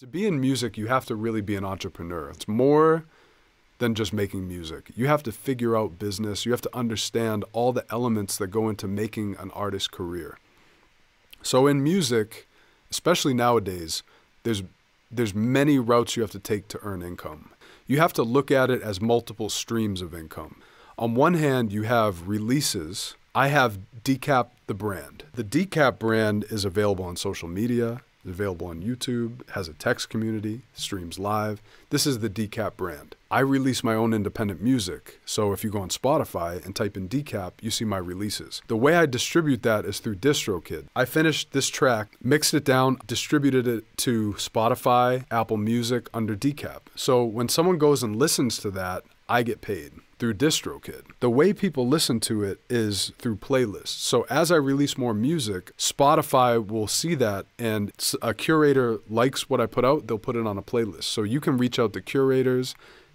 To be in music, you have to really be an entrepreneur. It's more than just making music. You have to figure out business. You have to understand all the elements that go into making an artist's career. So in music, especially nowadays, there's there's many routes you have to take to earn income. You have to look at it as multiple streams of income. On one hand, you have releases. I have Decap the brand. The Decap brand is available on social media. Available on YouTube, has a text community, streams live. This is the Decap brand. I release my own independent music. So if you go on Spotify and type in Decap, you see my releases. The way I distribute that is through DistroKid. I finished this track, mixed it down, distributed it to Spotify, Apple Music under Decap. So when someone goes and listens to that, I get paid through DistroKid. The way people listen to it is through playlists. So as I release more music, Spotify will see that and a curator likes what I put out, they'll put it on a playlist. So you can reach out to curators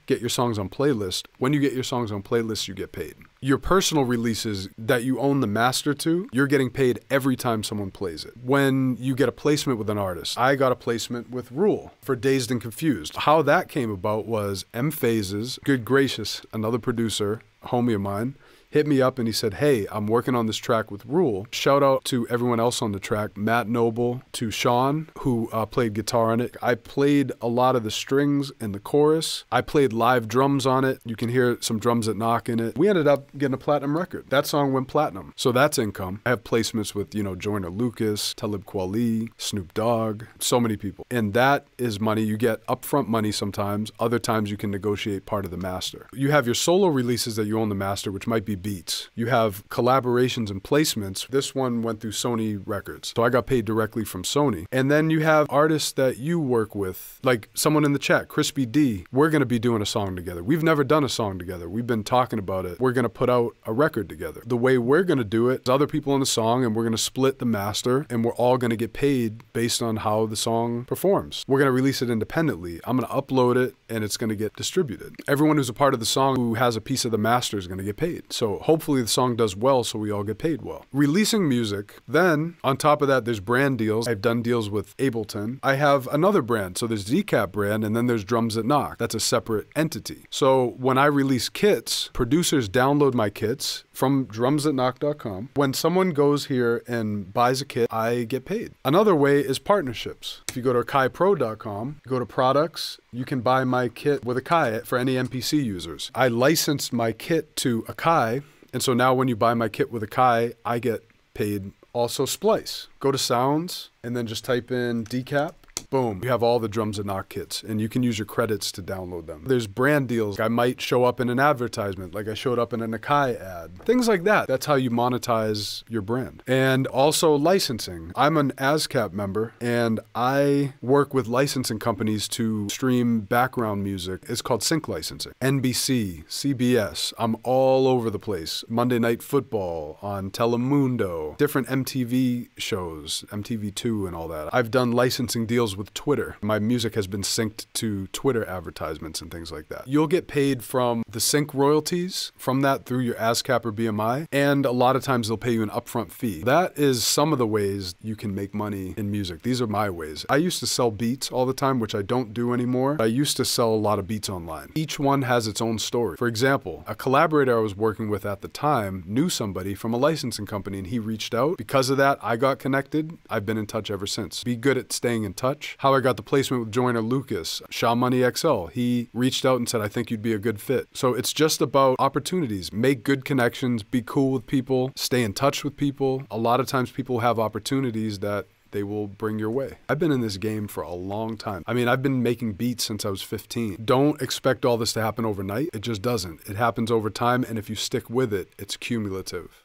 get your songs on playlist. When you get your songs on playlist, you get paid. Your personal releases that you own the master to, you're getting paid every time someone plays it. When you get a placement with an artist, I got a placement with Ruel for Dazed and Confused. How that came about was M-Phazes, good gracious, another producer, homie of mine, hit me up and he said, Hey, I'm working on this track with Ruel. Shout out to everyone else on the track, Matt Noble, to Sean, who uh, played guitar on it. I played a lot of the strings and the chorus. I played live drums on it. You can hear some drums that knock in it. We ended up getting a platinum record. That song went platinum. So that's income. I have placements with, you know, Joyner Lucas, Talib Kweli, Snoop Dogg, so many people. And that is money. You get upfront money sometimes. Other times you can negotiate part of the master. You have your solo releases that you own the master, which might be beats. You have collaborations and placements. This one went through Sony Records. So I got paid directly from Sony. And then you have artists that you work with, like someone in the chat, Crispy D. We're going to be doing a song together. We've never done a song together. We've been talking about it. We're going to put out a record together. The way we're going to do it is other people in the song, and we're going to split the master, and we're all going to get paid based on how the song performs. We're going to release it independently. I'm going to upload it, and it's going to get distributed. Everyone who's a part of the song who has a piece of the master is going to get paid. So hopefully the song does well so we all get paid well. Releasing music, then on top of that, there's brand deals. I've done deals with Ableton. I have another brand. So there's Decap brand and then there's Drums That Knock. That's a separate entity. So when I release kits, producers download my kits from drumsthatknock.com. When someone goes here and buys a kit, I get paid. Another way is partnerships. If you go to akaipro.com, go to products, you can buy my kit with Akai for any MPC users. I licensed my kit to Akai, and so now when you buy my kit with Akai, I get paid also Splice. Go to Sounds and then just type in decap boom, you have all the drums and knock kits, and you can use your credits to download them. There's brand deals. I might show up in an advertisement, like I showed up in an Akai ad. Things like that. That's how you monetize your brand. And also licensing. I'm an ASCAP member, and I work with licensing companies to stream background music. It's called sync licensing. NBC, CBS. I'm all over the place. Monday Night Football on Telemundo, different MTV shows, MTV2 and all that. I've done licensing deals with Twitter. My music has been synced to Twitter advertisements and things like that. You'll get paid from the sync royalties from that through your ASCAP or BMI, and a lot of times they'll pay you an upfront fee. That is some of the ways you can make money in music. These are my ways. I used to sell beats all the time, which I don't do anymore. I used to sell a lot of beats online. Each one has its own story. For example, a collaborator I was working with at the time knew somebody from a licensing company and he reached out. Because of that, I got connected. I've been in touch ever since. Be good at staying in touch how I got the placement with Joyner Lucas, Shaw Money XL. He reached out and said, I think you'd be a good fit. So it's just about opportunities. Make good connections, be cool with people, stay in touch with people. A lot of times people have opportunities that they will bring your way. I've been in this game for a long time. I mean, I've been making beats since I was 15. Don't expect all this to happen overnight. It just doesn't. It happens over time, and if you stick with it, it's cumulative.